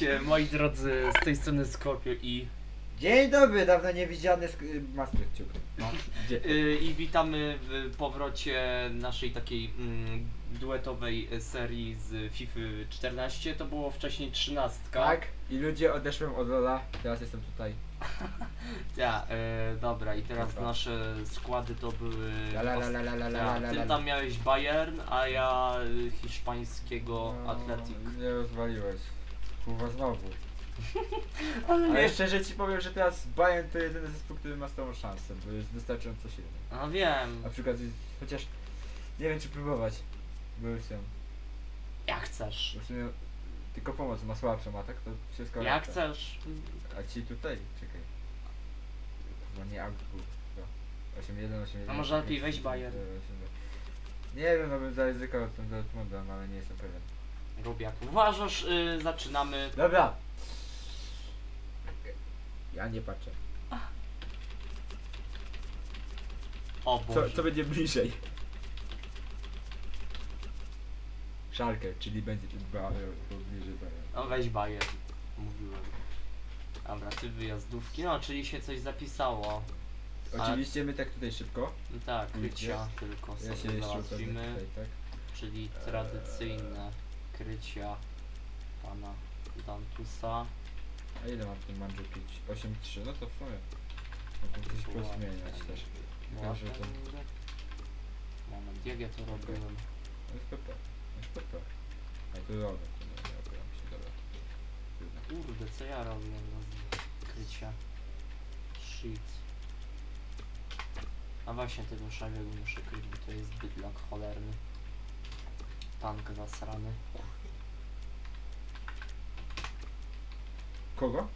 Witajcie moi drodzy, z tej strony Skorpio i, Dzień dobry, dawno niewidziany sk- Master Ciup. no, y, i witamy w powrocie naszej takiej mm, duetowej serii z FIFA 14. To było wcześniej 13. Tak, i ludzie odeszłem od Lola, teraz jestem tutaj. Ja, y, dobra, i teraz Dobra. nasze składy to były. La la la la la la la Ja, la ty la. tam miałeś Bayern, a ja y, hiszpańskiego No, Atletic. Nie rozwaliłeś. Kurwa znowu. Ale Ale szczerze ci powiem, że teraz Bayern to jedyny zespół, który ma z tą szansę, bo jest wystarczająco silny. No wiem, Na przykład, chociaż nie wiem czy próbować. Bo już są. jak chcesz. W sumie tylko pomoc ma słabszą, a tak to wszystko Jak lepsze. chcesz. A ci tutaj, czekaj. Chyba nie Augsburg. to 8-1, 8-1. No może lepiej weź Bayern. Nie wiem, no bym zaryzykował tym Dortmundem, ale nie jestem pewien. Rób jak uważasz, y, zaczynamy. Dobra! Ja nie patrzę. O Boże. Co, co będzie bliżej? Szalkę, czyli będzie ba- bliżej. No weź bajer. Mówiłem. Dobra, ty wyjazdówki. No, czyli się coś zapisało. Oczywiście my tak tutaj szybko. No tak, krycia tylko Ja się sobie jeszcze upewnię załatwimy. tutaj, tak? Czyli tradycyjne krycia pana Dantusa. A ile mam w tym Mandzukic? 8-3, no to w sumie. Mogą coś pozmieniać też. Tylko, że to... Moment, jak ja to robiłem? To jest PP. To jest PP. A to robię, to nie, opieram się, dobra. Kurde, co ja robiłem no, krycia? Shit. A właśnie tego szaliego muszę kryć, bo to jest bydlak cholerny. Tank zasrany. Kogo?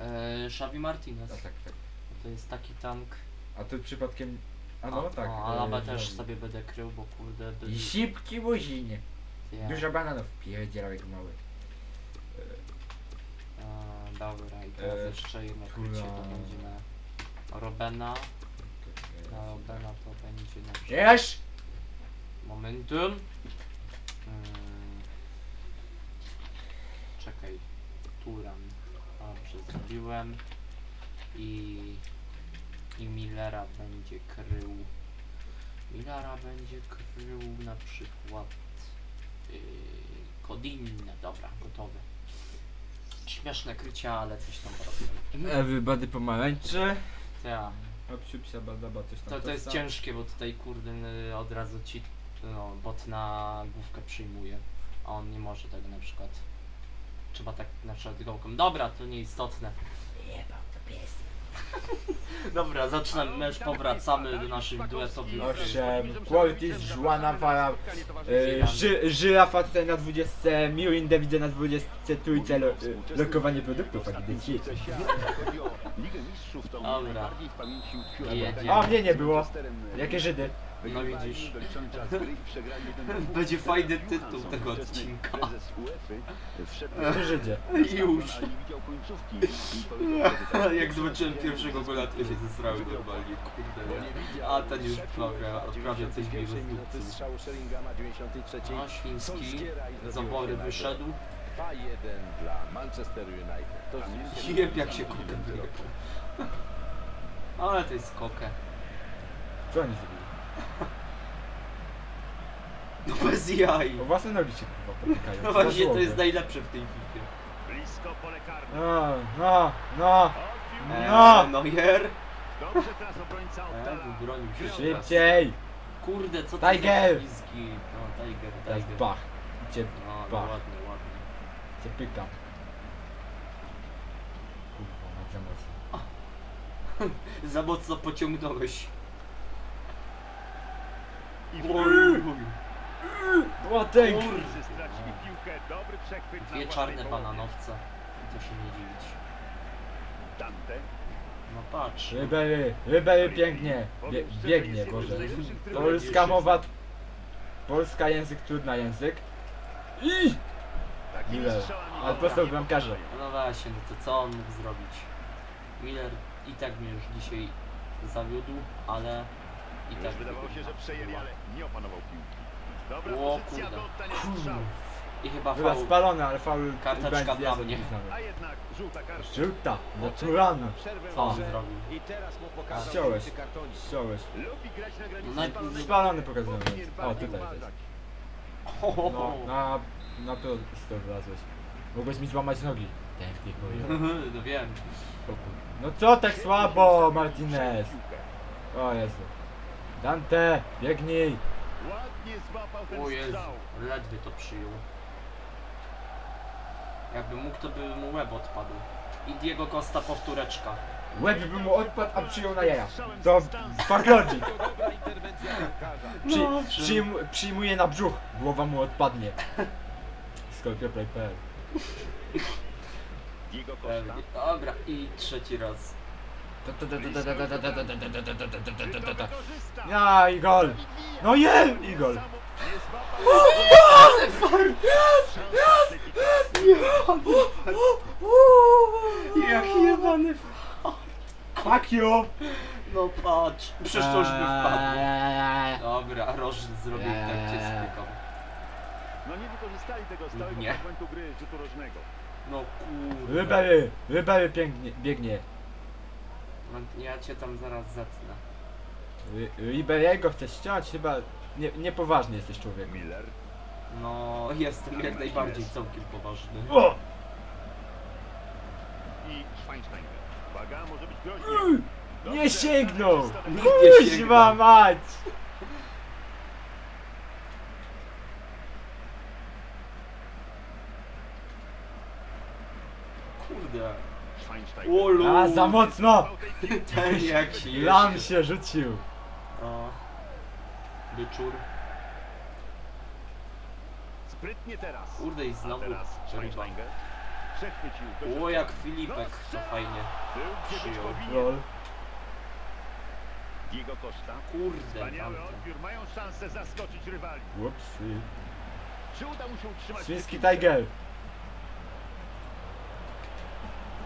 Eee, Xavi Martinez. A tak, tak. To jest taki tank. A to przypadkiem... A no A- tak. O, Alaba e, też Xavi. sobie będę krył, bo kurde... by- I szybki muzinie. ja- Dużo bananów pierdzielał jak mały. A, dobra, i teraz E, jeszcze jedno krycie to kula. będzie na Robena. E, Na Robena to będzie na przykład Wiesz? Momentum. Mm. Czekaj. Turan. Zrobiłem. I... I Millera będzie krył. Millera będzie krył na przykład... Yy, Kodinne. Dobra, gotowe. Śmieszne krycia, ale coś tam porobię. Everybody pomarańcze. Ja. Hopsiu, psia, badaba, coś tam. To, to jest ciężkie, bo tutaj kurde y, od razu ci no, bot na główkę przyjmuje, a on nie może tego na przykład. Trzeba tak na przykład gołką. Dobra, to nieistotne. Jebał to pies. Dobra, zaczynamy mecz, powracamy do naszych duetowych. Owszem, Quartis, Żuana, Fara, ży, Żyrafa tutaj na 20, Mirinda widzę na 20, trójce lo, e, lokowanie produktów, a gdy ci. Dobra. Jedziemy. A mnie nie było. Jakie Żydy? No widzisz. Będzie fajny tytuł tego odcinka. Żydzie. Już. Jak zobaczyłem pierwszego gola, to się zesrały normalnie, kurde. A ten już odprawia, odprawia coś 93. No, Świński z obory wyszedł. 2-1 dla Manchester United. To Jeb jak się kokę. Ale to jest kokę. Co oni zrobili? No bez jaj. O własne nogi się chyba potykają. No właśnie to jest najlepsze w tej FIFA. Blisko pole karne. No, no, no. No. Neuer. Dobrze teraz obrońca E, się. szybciej. Kurde, co to Tiger. za ślizgi? No, Tiger, Teraz Tiger. bach. Cię, No, no bach. ładnie, ładnie. cię pykam. Kurwa, za mocno. Za mocno pociągnąłeś. I Oj! Wszyscy stracili piłkę. Dobry przechwyt na Dwie własnej czarne połowie. bananowce. To się nie dziwić. Dante. No patrz. Rybery, rybery pięknie. Bie, biegnie, Boże. Polska mowa... Polska język, trudna język. I! Takimi Miller. strzałami Ale prosto bramkarze. No właśnie, no to co on mógł zrobić? Miller i tak mnie już dzisiaj zawiódł, ale i Już tak wydawało się, że przejęli, ale nie opanował piłki. Dobra O pozycja kurde. do oddania strzału. I chyba Była faul. spalona, ale faul Karteczka będzie dla jest mnie. A jednak żółta kartka. Żółta, naturalna. Przerwę Co on może zrobił? I teraz mu pokazał Ściąłeś. żółty kartonik. Ściąłeś. Lubi grać na granicy No, spalonego. Spalony. Powinien O, bardziej tutaj jest. uważać. No, na, na to to wlazłeś. Mogłeś mi złamać nogi. Tak, ty chuj. No wiem. No co tak słabo, Martinez? O Jezu. Dante, biegnij. Ładnie złapał ten O Jezu, strzał. ledwie to przyjął. Jakby mógł, to by mu łeb odpadł. I Diego Costa powtóreczka. Łeb by mu odpadł, a przyjął na jaja. To fuck logic. To dobra interwencja bramkarza. Przy, No, przyjm, przyjmuje na brzuch, głowa mu odpadnie. Scorpioplay.pl Diego Costa. Pewnie. Dobra, i trzeci raz. Ja i gol. No je! I gol. Złapał. Jak jebany Fuck you. No patrz, przecież to już by wpadło. Eee. Dobra, Rożyn zrobił tak cię spykał. No nie wykorzystali tego stałego Nie. fragmentu gry rzutu rożnego. No kurde. Rybery, rybery pięknie, biegnie. No, Ja cię tam zaraz zetnę. Riberiego chcesz ściąć? Chyba nie, niepoważny jesteś człowiek. Miller. No, jestem jak najbardziej całkiem poważny. O! i Schweinsteiger. Uwaga, może być groźnie. Nie sięgnął! Nie Kuźwa sięgnął. mać! Kurde. Olu. A, za mocno! Ten jak się Lam się rzucił. O. Byczur. Sprytnie teraz. Kurde i znowu ryba. O, jak Filipek, to fajnie. Przyjął. Lol. Diego Costa. Kurde, odbiór. Mają szansę zaskoczyć rywali. Czy uda mu się utrzymać? Tiger. Obrona.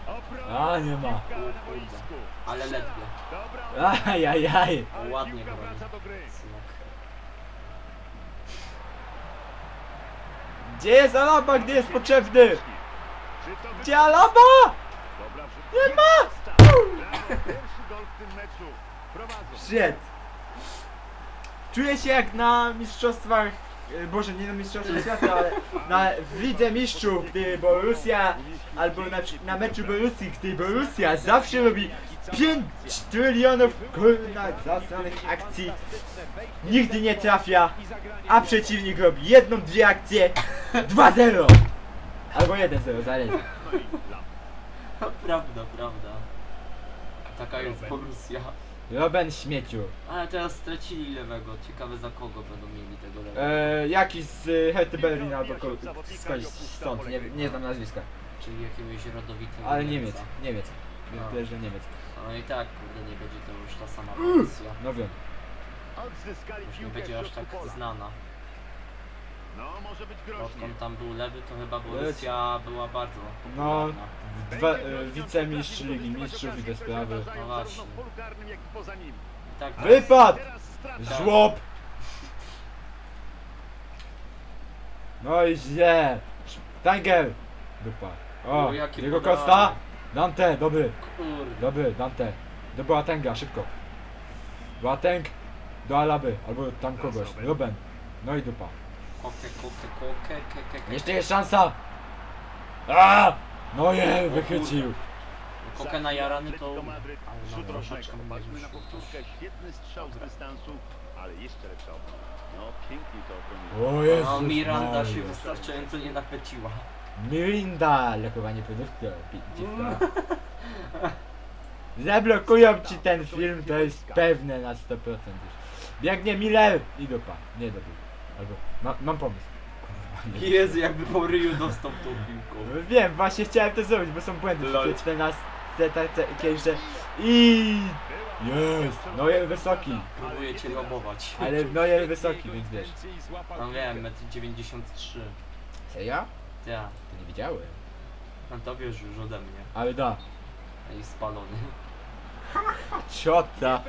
A, nie ma. Ale ledwie. Ajajaj. Ładnie broni. Gdzie jest Alaba, gdy jest potrzebny? Gdzie Alaba? Nie ma! Brawo, Pierwszy gol w tym meczu. Prowadzą. Shit. Czuję się jak na mistrzostwach, boże nie na mistrzostwach świata, ale na w Lidze Mistrzów, gdy Borussia, albo na, na meczu Borussii, gdy Borussia zawsze robi 5 trylionów kurna zasranych akcji, nigdy nie trafia, a przeciwnik robi jedną, dwie akcje, 2-0. Albo 1-0, zależy. Prawda, prawda. Taka jest Borussia. Roben śmieciu. Ale teraz stracili lewego. Ciekawe za kogo będą mieli tego lewego. E, jakiś z y, Herty Berlin albo ko- skądś stąd, nie, nie znam nazwiska. Czyli jakiegoś rodowitego Ale Niemca. Niemiec, Niemiec. No. Wiesz, że Niemiec. No i tak, kurde, nie będzie to już ta sama Borussia. No wiem. Już nie będzie aż tak znana. No, może być Bo groźnie. Odkąd tam był lewy, to chyba Borussia była bardzo No, popularna. dwa, e, wicemistrz Ligi Mistrzów i te sprawy. No właśnie. i tak, Wypad! Żłob! No i źle. Tiger! Dupa. O, jakie jego podanie. Costa. Dante, dobry, kurde. dobry, Dante. Do Boatenga, szybko. Boateng do Alaby, albo tam kogoś. Ruben. No i dupa. Jeszcze jest szansa! A! No je, wychycił. Koke na jarany to... Rzut no, rożnego. Popatrzmy na powtórkę. Świetny strzał z dystansu, ale jeszcze lepsza obrona. No, pięknie to obronił. O Jezus No, Miranda Maria. się wystarczająco nie napęciła. Mirinda, lokowanie produktów. pi- dziwka. Zablokują ci ten film, to jest pewne na 100% już. Biegnie Miller i dupa. Nie dobry. Albo, ma, mam pomysł. Kurwa, nie. Jezu, jakby po ryju dostał tą piłką. Wiem, właśnie chciałem to zrobić, bo są błędy Lol. tej 14 tarce kiedyś. I jest, no jest wysoki. Próbuję cię lobować. Ale no jest wysoki, więc wiesz. No wiem, metr 93. Serio? Ja, To nie widziałem. no to wiesz już ode mnie. Ale da. I spalony. Ciota.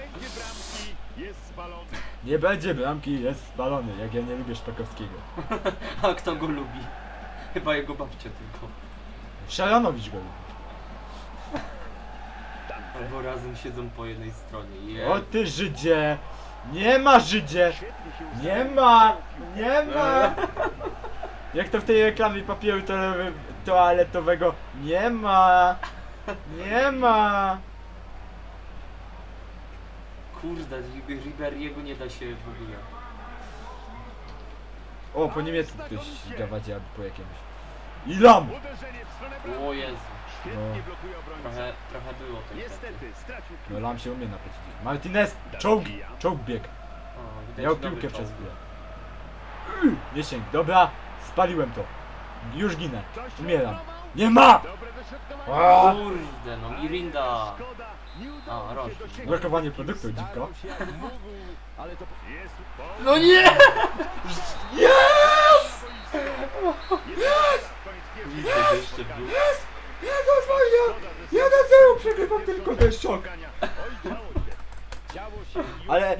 Nie będzie bramki, jest spalony, jak ja nie lubię Szpakowskiego. A kto go lubi? Chyba jego babcia tylko. Szaranowicz go. Dante. Albo razem siedzą po jednej stronie. Je. O ty Żydzie! Nie ma Żydzie! Nie ma! Nie ma! Jak to w tej reklamie papieru toale- toaletowego? Nie ma! Nie ma! Kurde, Ri- Riberiego nie da się w ogóle. O, po niemiecku ktoś gawadzie albo po jakimś. Ilam! O Jezu, No. trochę, trochę było tej pety. Niestety, stracił No. Lam się umie napędzić. Martinez! Czołg! Czołg bieg. O, widać Miał dobry piłkę czołg. przez chwilę. Nie sięg. Dobra, spaliłem to. Już ginę. Umieram. Nie ma! Dobre! Kurde, no Mirinda. Szkoda, A, dosięgnąć. Blokowanie produktu, dziwko. No nie! Jest! Widzę, że jeszcze był. Jezus Maria! Ja na zero przegrywam tylko ten szok. działo się już Ale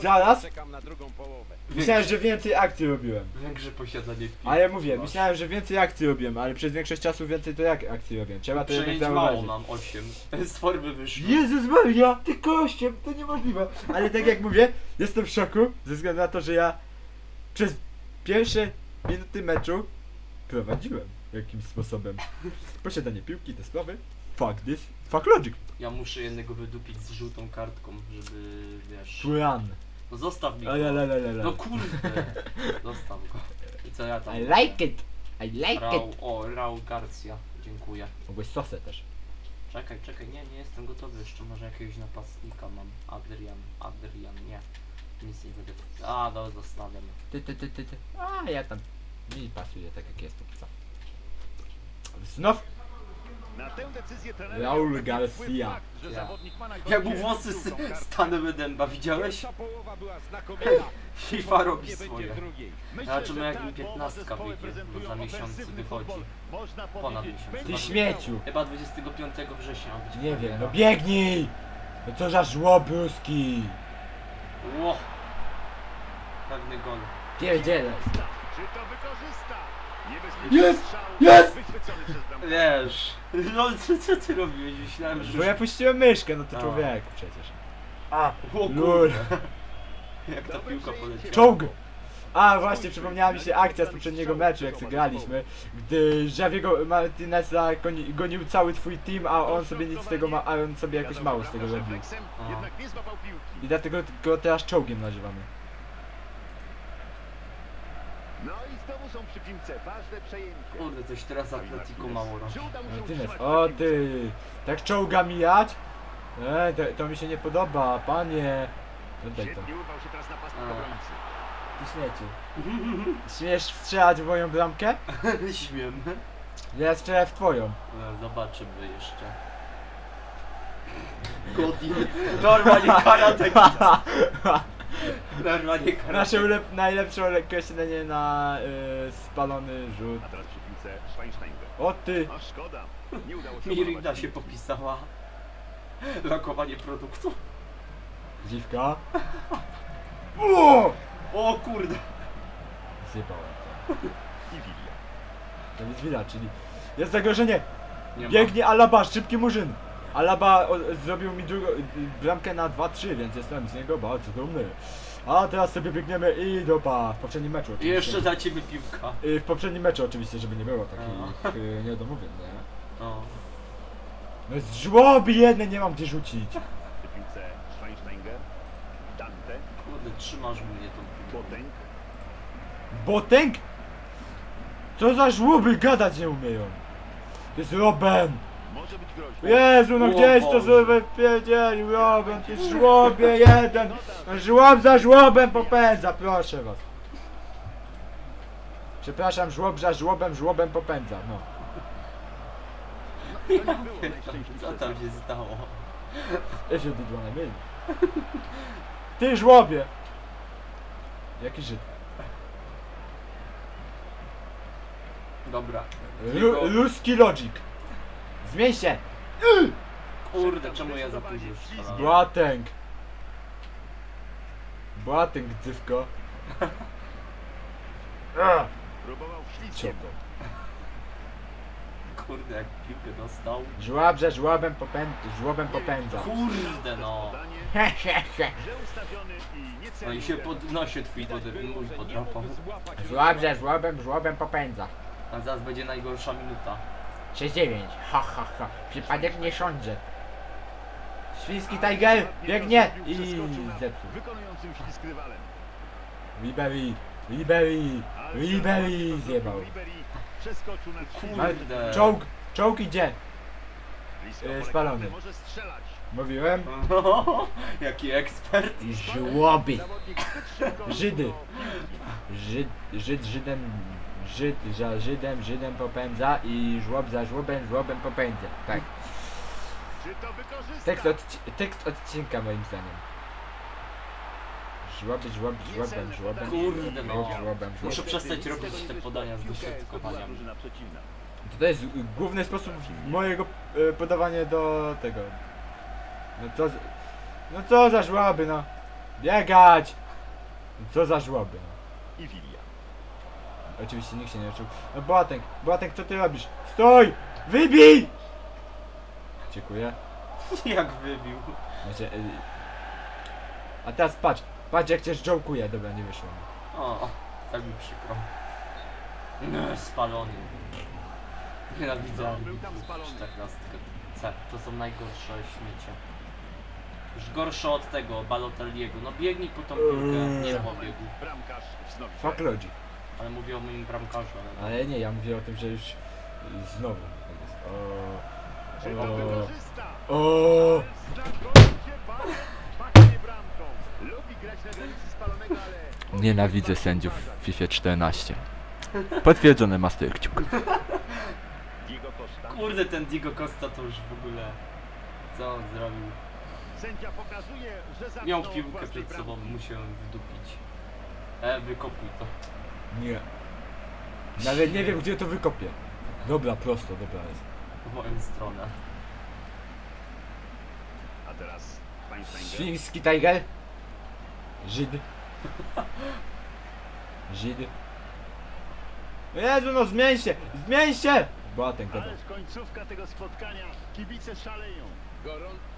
zaraz- czekam na drugą połowę. Myślałem, że więcej akcji robiłem. Większe posiadanie piłki. Ale mówię, masz. myślałem, że więcej akcji robiłem, ale przez większość czasu więcej to jak akcji robiłem? Trzeba to jednak Przejęć mało zauważyć. mam, 8. Z formy wyszło. Jezus Maria, tylko 8, to niemożliwe. Ale tak jak mówię, jestem w szoku, ze względu na to, że ja przez pierwsze minuty meczu prowadziłem jakimś sposobem. Posiadanie piłki, te sprawy. Fuck this, fuck logic. Ja muszę jednego wydupić z żółtą kartką, żeby wiesz. Turan. No zostaw mi go. No kurde. Zostaw go. I co ja tam? I like it. I like Rał, it. o, Raul Garcia. Dziękuję. Mogłeś sosę też. Czekaj, czekaj, nie, nie jestem gotowy jeszcze. Może jakiegoś napastnika mam. Adrian, Adrian, nie. Nic nie będę. A, dobra, zostawiam. Ty, ty, ty, ty, ty. A, ja tam. Mi pasuje tak jak jest póki co. Znów Na tę decyzję trenera Raul Garcia. fakt, że zawodnik ma Jak mu włosy s- kartkę. stanęły dęba, widziałeś? Pierwsza połowa była znakomita. FIFA robi swoje. Zobaczymy, jak mi oba 15 zespoły wyjdzie, bo za miesiąc wychodzi. Ponad miesiąc. Ty śmieciu. Chyba 25 września ma być Nie wiem, no biegnij! No co za żłob ruski! Ło! Pewny gol. Pierdzielę. Czy to wykorzysta? Jest! Jest! Wiesz, no co, co ty robiłeś? Myślałem, że... Bo ja puściłem myszkę, no to A. człowieku przecież. A, O lul. kurde. Jak ta piłka poleciała. Czołg! A właśnie, przypomniała mi się akcja z poprzedniego meczu, jak graliśmy, gdy Javiego Martineza goni, gonił cały twój team, a on sobie nic z tego ma, a on sobie jakoś mało z tego Bramkarz robił. refleksem A. Jednak nie złapał piłki. I dlatego go teraz czołgiem nazywamy. No są przy piłce. Ważne przejęcie. Kurde, coś teraz Atletico mało robi. Czy uda mu się Martinez, utrzymać o ty! Tak czołga mijać? E, to, to mi się nie podoba, panie! Oddaj to. Świetnie urwał się teraz napastnik A. obrońcy. Ty śmieciu. Śmiesz strzelać w moją bramkę? Śmiem. Ja strzelę w twoją. No, zobaczymy jeszcze. Godin. Normalnie karate kid. Normalnie karate Nasze ulep- najlepsze określenie na y, spalony rzut. A teraz przy piłce Schweinsteiger. O ty! A szkoda. Nie udało się Mirinda się popisała. Lokowanie produktu. Dziwka. O! O kurde. Zjebałem to. I Villa. To jest widać, czyli jest zagrożenie. Nie ma. Biegnie Alaba, szybki murzyn. Alaba o, zrobił mi drugą bramkę na 2-3, więc jestem z niego bardzo dumny. A teraz sobie biegniemy i dopa w poprzednim meczu I oczywiście. jeszcze za ciebie piłka. Y, w poprzednim meczu oczywiście, żeby nie było takich y, niedomówień, nie? No. No z żłoby jedne nie mam gdzie rzucić. Przy piłce Schweinsteiger. Dante. Kurde, trzymasz mnie tą piłką. Boateng. Botęg? Co za żłoby gadać nie umieją? To jest Robben! Może być groźny. Jezu, no gdzieś to Boże. sobie wpierdzielił Robben, ty żłobie jeden! Żłob za żłobem popędza, proszę was. Przepraszam, żłob za żłobem, żłobem popędza, no. Co tam się stało? If you did wanna win. Ty żłobie! Jaki Żyd? Dobra. Lu ludzki logic. Zmień się! Kurde, czemu ja za późno strzelałem? Boateng. Boateng, dzywko. Próbował ślizgiem. Kurde, jak piłkę dostał. Żłab, że żłobem popędza. Żłobem popędza. Kurde no. He, he, he. No i się podnosi twój pod, mój podrapał. Żłab, że żłobem, żłobem popędza. A zaraz będzie najgorsza minuta. 6-9. Ha, ha, ha. Przypadek nie sądzę. Świński Tiger biegnie i zepsuł. Wykonującym ślisk rywalem. Ribery, Ribery, Ribery zjebał. Ribery przeskoczył na Kurde. Czołg, czołg idzie. E, spalony. karne, Może strzelać. Mówiłem? Jaki ekspert. Żłoby. Żydy. Żyd, Żyd Żydem, Żyd za Żydem, Żydem popędza i żłob za żłobem, żłobem popędza. Tak. Tekst, odci tekst odcinka moim zdaniem. Żłoby, żłob, żłobem, żłobem. Kurde no. Żłob, żłobem, Muszę przestać robić te podania z dośrodkowaniem. To jest główny sposób mojego e, podawania do tego. No co, no co za żłaby, no. Biegać! No Co za żłaby, no. Oczywiście nikt się nie uczył. No Boateng, Boateng, co ty robisz? Stój! Wybij! Dziękuję. Jak wybił. Znaczy, y, a teraz patrz, patrz jak cię żołkuje. Dobra, nie wyszło. mi. O, tak mi przykro. Nie, spalony. Nienawidzę No, był tam spalony. Czternastkę. C, to są najgorsze śmiecie. Już gorsze od tego, Balotelliego. No biegnij po tą piłkę, nie pobiegł. Bramkarz wznowi Fuck grę. Ale mówię o moim bramkarzu, ale... Ale nie, ja mówię o tym, że już znowu. O, to o, o. Nienawidzę sędziów w FIFA 14. Potwierdzony Master Kciuk. Kurde, ten Diego Costa to już w ogóle... Co on zrobił? Sędzia pokazuje, że zamknął Miał piłkę przed sobą, musiałem wdupić. E, wykopuj to. Nie. Nawet nie wiem gdzie to wykopię. Dobra, prosto, dobra jest. W moją stronę. A teraz Feinsteiger. Świński Tiger. Żyd. Żyd. Jezu, no zmień się! Zmień się! Boateng, dobra. Ależ końcówka tego spotkania. Kibice szaleją.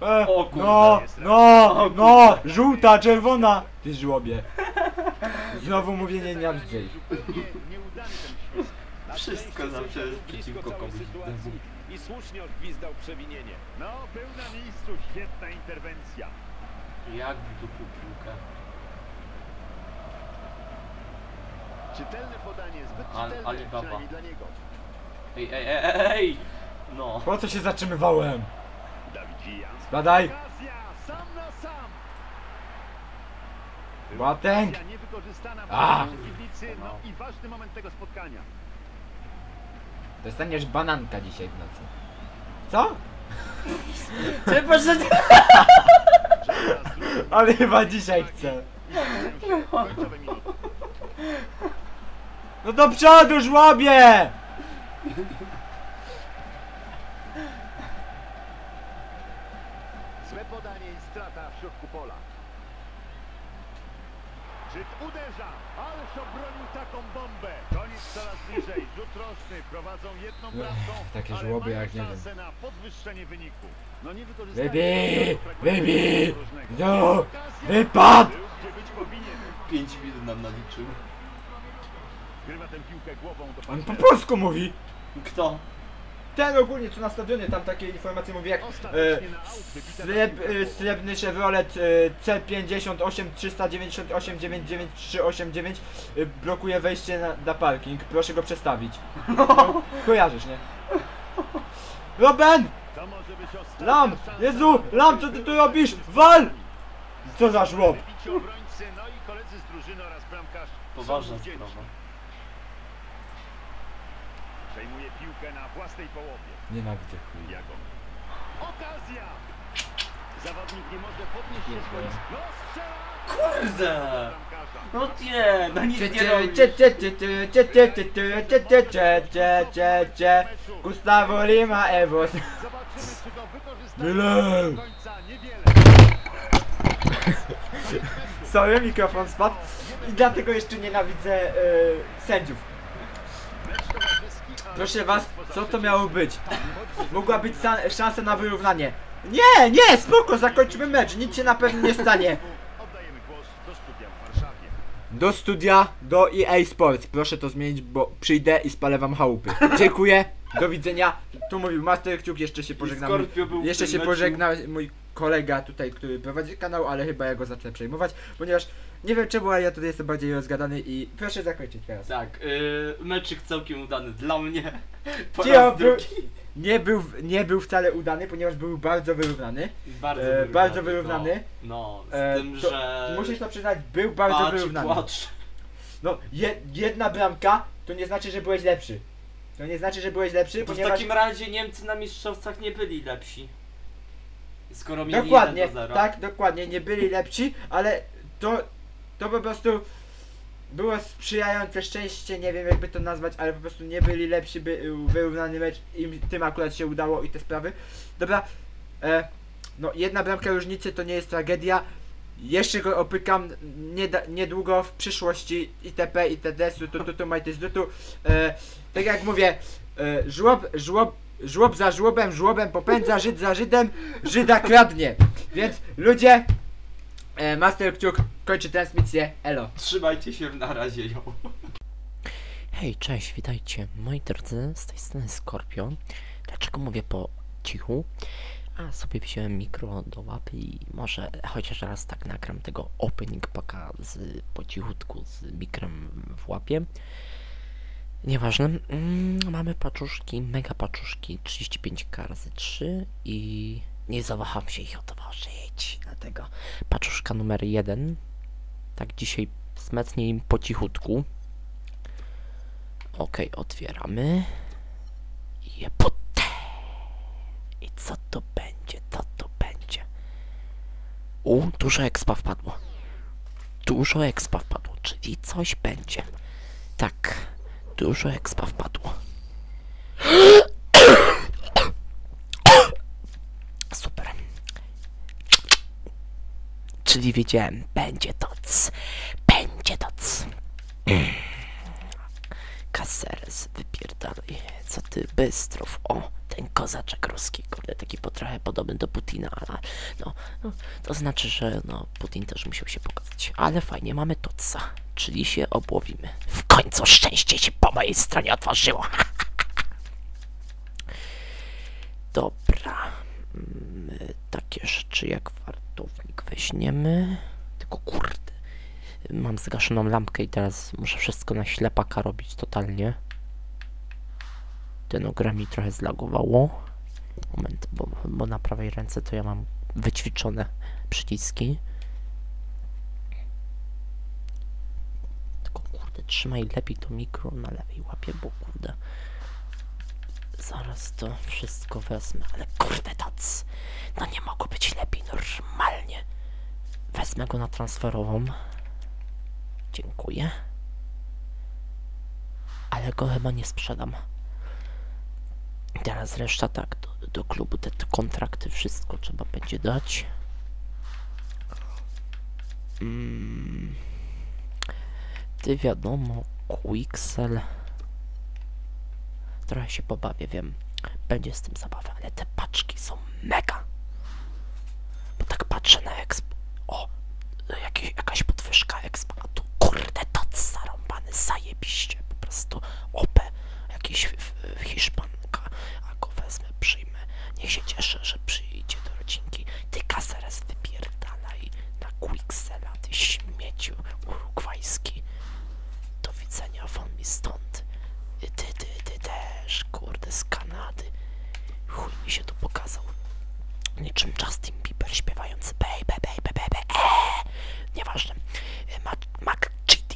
E, O kurde. no, no, no, żółta, czerwona! Ty żłobie. Znowu mówię nie nienawidzę ich. Wszystko zawsze jest przeciwko komuś sytuacji I słusznie odgwizdał przewinienie. No, był na miejscu. Świetna interwencja. Jak wdupił piłkę? Czytelne podanie, zbyt Al- czytelne, Alibaba. przynajmniej dla niego. Ej, ej, ej, ej! No. Po co się zatrzymywałem? Badaj! Boateng! A! No i ważny moment tego spotkania. Dostaniesz bananka dzisiaj w nocy. Co? Ty poszedł... Ale chyba dzisiaj chce. No do przodu, żłobie! Ech, takie żłoby jak nie wiem. Wybij! Wybij! No! Wypad! 5 minut nam naliczył. On po polsku mówi! Kto? Ten ogólnie co na stadionie, tam takie informacje mówi jak e, sreb, e, srebrny Chevrolet e, C58 398 99389 e, blokuje wejście na, na parking. Proszę go przestawić. No, kojarzysz, nie? Ostatnia Lam! Jezu! Lam, co ty tu robisz? Wal! Co za żłob! Wybicie obrońcy, piłkę na własnej połowie. Nienawidzę chuj. Jaką? Okazja! Zawodnik nie może podnieść się swoich... No! Kurde! No nie, no nic nie robisz. Gustavo Lima Evos. Zobaczymy, czy to. Sorry, mikrofon spadł. I dlatego jeszcze nienawidzę yy, sędziów. Proszę was, co to miało być? Mogła być sa- szansa na wyrównanie. Nie, nie, spoko, zakończymy mecz, nic się na pewno nie stanie. Oddajemy głos do studia w Warszawie. Do studia, do EA Sports. Proszę to zmienić, bo przyjdę i spalę wam chałupy. Dziękuję, do widzenia. Tu mówił Master Kciuk, jeszcze się pożegnam. Jeszcze się pożegna mój kolega tutaj, który prowadzi kanał, ale chyba ja go zacznę przejmować, ponieważ nie wiem czemu, ale ja tutaj jestem bardziej rozgadany i proszę zakończyć teraz. Tak, yy, meczyk całkiem udany dla mnie. Po raz był, nie, był, nie był wcale udany, ponieważ był bardzo wyrównany. Bardzo, e, wyrównany, bardzo wyrównany. No, no z E, tym, to że... Musisz to przyznać, był bardzo Patrz wyrównany. płacz. No, je, jedna bramka to nie znaczy, że byłeś lepszy. To nie znaczy, że byłeś lepszy, To w ponieważ... takim razie Niemcy na mistrzostwach nie byli lepsi. Skoro mieli Dokładnie, 1 do 0. tak, dokładnie, nie byli lepsi, ale to, to po prostu było sprzyjające szczęście, nie wiem jakby to nazwać, ale po prostu nie byli lepsi, by wyrównany mecz im tym akurat się udało i te sprawy. Dobra, e, no jedna bramka różnicy to nie jest tragedia. Jeszcze go opykam nie, niedługo w przyszłości itp. itd. Sutu, tutu, majty, zdutu. E, tak jak mówię, e, żłob, żłob, żłob za żłobem, żłobem popędza, Żyd za Żydem, Żyda kradnie. Więc ludzie, e, Master Kciuk kończy transmisję, elo. Trzymajcie się na razie, ją. Hej, cześć, witajcie. Moi drodzy, z tej strony Scorpio. Dlaczego mówię po cichu? A sobie wziąłem mikro do łapy i może chociaż raz tak nagram tego opening packa z, po cichutku z mikrem w łapie. Nieważne. Mm, mamy paczuszki, mega paczuszki 35k razy 3 i nie zawaham się ich otworzyć. Dlatego paczuszka numer 1. Tak dzisiaj smecnie im po cichutku. Okej, otwieramy. Jepute. I co to będzie? Co to będzie? U, dużo expa wpadło. Dużo expa wpadło, czyli coś będzie. Tak, dużo expa wpadło. Super. Czyli wiedziałem, będzie toc. Będzie toc. Kaseres, wypierdalaj. Co ty, Bystrów? O, ten kozaczek ruski, kurde, taki po trochę podobny do Putina, ale no, no, to znaczy, że no, Putin też musiał się pokazać. Ale fajnie, mamy Totsa, czyli się obłowimy. W końcu szczęście się po mojej stronie otworzyło. Dobra. Mm, takie rzeczy jak wartownik weźmiemy. Tylko kurde. Mam zgaszoną lampkę i teraz muszę wszystko na ślepaka robić totalnie. Ten gra mi trochę zlagowało. Moment, bo, bo na prawej ręce to ja mam wyćwiczone przyciski. Tylko kurde, trzymaj lepiej to mikro na lewej łapie, bo kurde. Zaraz to wszystko wezmę, ale kurde tac. No nie mogło być lepiej normalnie. Wezmę go na transferową. Dziękuję. Ale go chyba nie sprzedam. Teraz reszta tak, do, do klubu te, te kontrakty, wszystko trzeba będzie dać. Mm. Ty wiadomo, Quixel. Trochę się pobawię, wiem. Będzie z tym zabawa, ale te paczki są mega. Bo tak patrzę na exp. O, jakaś podwyżka expa, a tu kurde to zarąbany, zajebiście, po prostu OP, jakiś w, w, Hiszpanka, a go wezmę, przyjmę, niech się cieszę, że przyjdzie do rodzinki, ty kaseres wypierdalaj na Quixela, ty śmieciu urugwajski, do widzenia, won mi stąd, ty, ty, ty też, kurde, z Kanady, chuj mi się tu pokazał, niczym Justin Bieber śpiewający baby, baby, baby, eee. Nieważne. E, Mac, McGTD.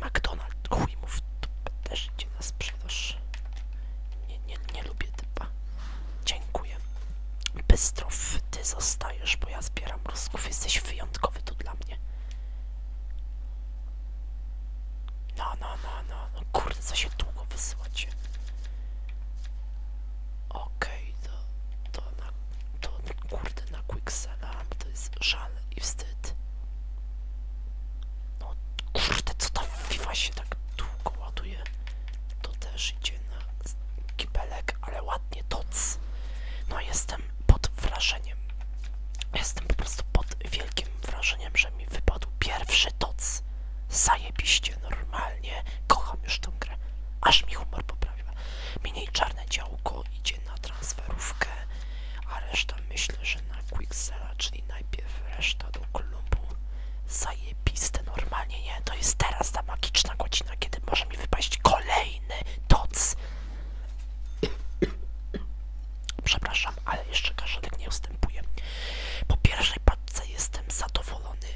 McDonald. Chuj mu w dupę. Też idzie na sprzedaż. Nie, nie, nie lubię typa. Dziękuję. Bystrow, ty zostajesz, bo ja zbieram rusków. Jesteś wyjątkowy tu dla mnie. No, no, no, no, no. Kurde, co się długo wysyłacie. Okej, to, to na, to kurde na Quicksela, to jest żal i wstyd. No kurde, co ta FIFA się tak długo ładuje? To też idzie na zajebiście, normalnie. Kocham już tą grę. Aż mi humor poprawiła. Mniej czarne działko idzie na transferówkę, a reszta myślę, że na Quicksella, czyli najpierw reszta do klubu. Zajebiste normalnie, nie? To jest teraz ta magiczna godzina, kiedy może mi wypaść kolejny toc. Przepraszam, ale jeszcze kaszelek nie ustępuje. Po pierwszej paczce jestem zadowolony.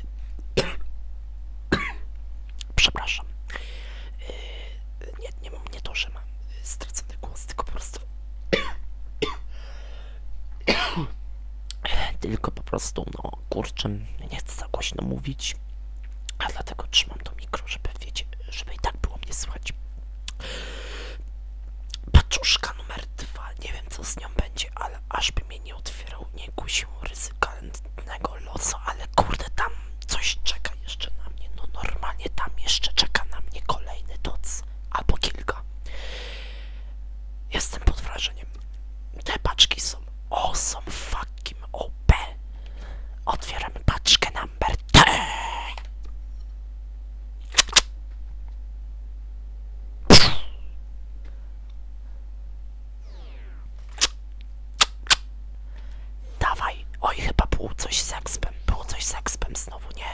Przepraszam. Yy, nie, nie, mam- nie to, że mam yy, stracony głos, tylko po prostu. tylko po prostu, no kurczę, nie chcę za głośno mówić, a dlatego trzymam to mikro, żeby wiecie, żeby i tak było mnie słychać. Paczuszka numer dwa. Nie wiem co z nią będzie, ale aż by mnie nie otwierał, nie kusił ryzykalnego losu, ale kurde tam coś czeka jeszcze na mnie. No normalnie tam jeszcze czeka na mnie kolejny doc. Albo kilka. Jestem pod wrażeniem. Te paczki są awesome fucking OP. Otwieramy paczkę number 2. Dawaj. Oj, chyba było coś z expem. Było coś z expem znowu, nie?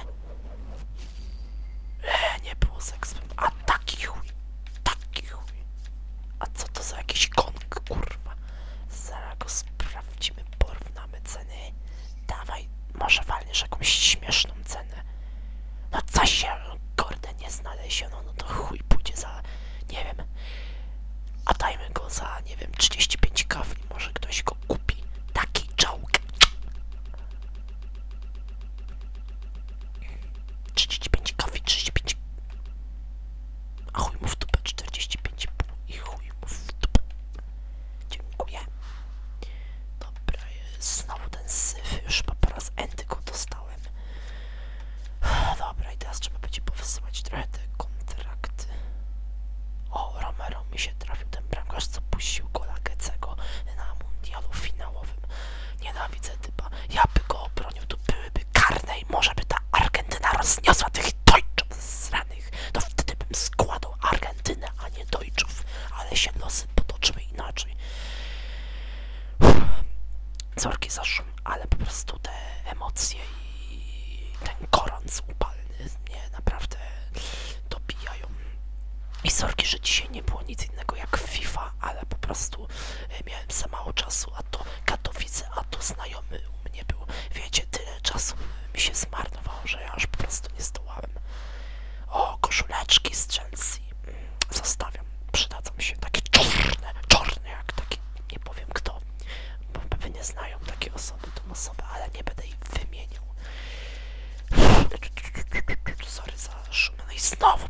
E, nie było z expem. A taki chuj. Taki chuj. A co to za jakiś kong, kurwa? Zaraz go sprawdzimy, porównamy ceny. Dawaj, może walniesz jakąś śmieszną cenę. No co się, kurde, nie znaleziono, no to chuj pójdzie za, nie wiem, a dajmy go za, nie wiem, 35 kafli, może ktoś go kupi. Taki czołg. 35 kafli, 35. A chuj mu w dupę, 45,5 i chuj mu w dupę. Dziękuję. Dobra, jest znowu ten syf, stuff.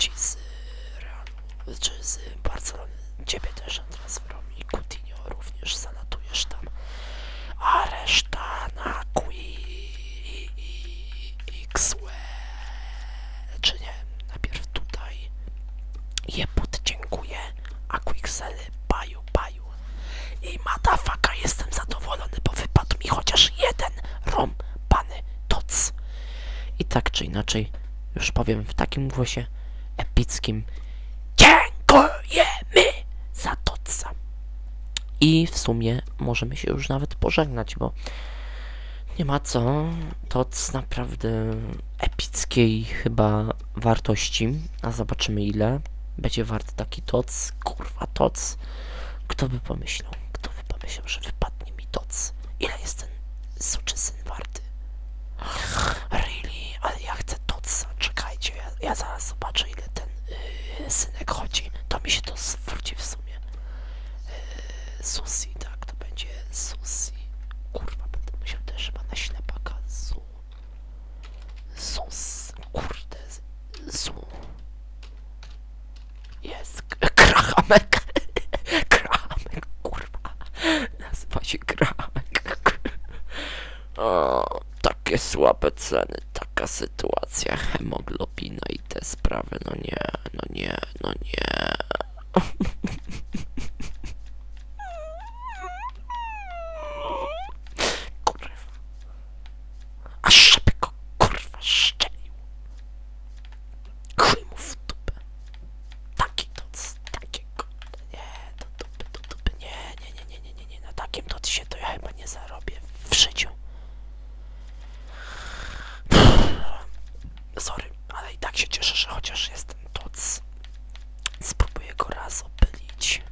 Ludzi z Realu, czy z Barcelony. Ciebie też na transferom i Coutinho również zalatujesz tam. A reszta na XW. Czy nie? Najpierw tutaj. Jeput dziękuję. A Quixely baju baju. I madafaka jestem zadowolony, bo wypadł mi chociaż jeden rom pany toc. I tak czy inaczej, już powiem w takim głosie epickim. Dziękujemy za toca. I w sumie możemy się już nawet pożegnać, bo nie ma co. Toc naprawdę epickiej chyba wartości. A zobaczymy ile. Będzie wart taki toc. Kurwa toc. Kto by pomyślał? Kto by pomyślał, że wypadnie mi toc? Ile jest ten suczysyn warty? Really? Ale ja chcę toca. Czekajcie, ja, ja zaraz synek chodzi. To mi się to zwróci w sumie. Yy, Susi, tak, to będzie Susi. Kurwa, będę musiał też chyba na ślepaka. Zu. Sus. Kurde. Zu. Jest. Krachamek. Krachamek, kurwa. Nazywa się Krachamek. O, takie słabe ceny, taka sytuacja, hemoglobina i te sprawy, no nie, no nie. Kurwa. A żeby go kurwa szczelił. Chuj mu w dupę. Taki to, takiego. Nie, do dupy, do dupy. Nie, nie, nie, nie, nie, nie, nie. Na takim to się to ja chyba nie zarobię w życiu. Sorry, ale i tak się cieszę, że chociaż jestem toc. Spróbuję go raz opylić.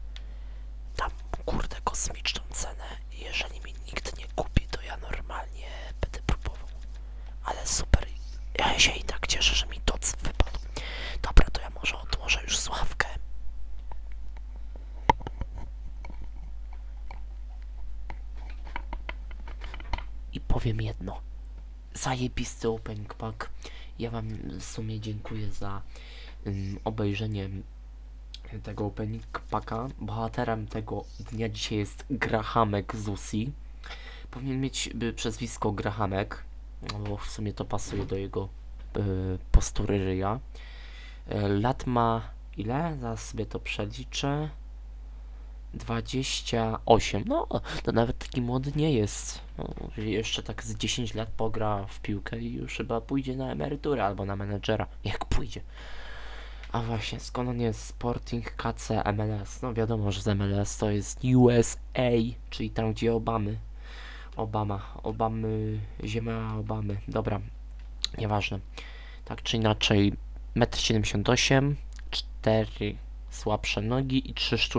Dam mu kurde kosmiczną cenę. i Jeżeli mi nikt nie kupi, to ja normalnie będę próbował. Ale super. Ja się i tak cieszę, że mi toc wypadł. Dobra, to ja może odłożę już sławkę. I powiem jedno. Zajebisty opening pack. Ja wam w sumie dziękuję za ym, obejrzenie tego opening packa. Bohaterem tego dnia dzisiaj jest Grahamek Zusi. Powinien mieć y, przezwisko Grahamek, bo w sumie to pasuje do jego postury ryja. Y, lat ma ile? Zaraz sobie to przeliczę. 28. No, to nawet taki młody nie jest. No, jeszcze tak z 10 lat pogra w piłkę i już chyba pójdzie na emeryturę albo na menedżera. Jak pójdzie. A właśnie, skąd on jest Sporting KC MLS? No wiadomo, że z MLS to jest USA, czyli tam gdzie Obamy. Obama, Obamy, ziemia Obamy. Dobra, nieważne. Tak czy inaczej, 1,78 m, 4 słabsze nogi i 3 sztuczne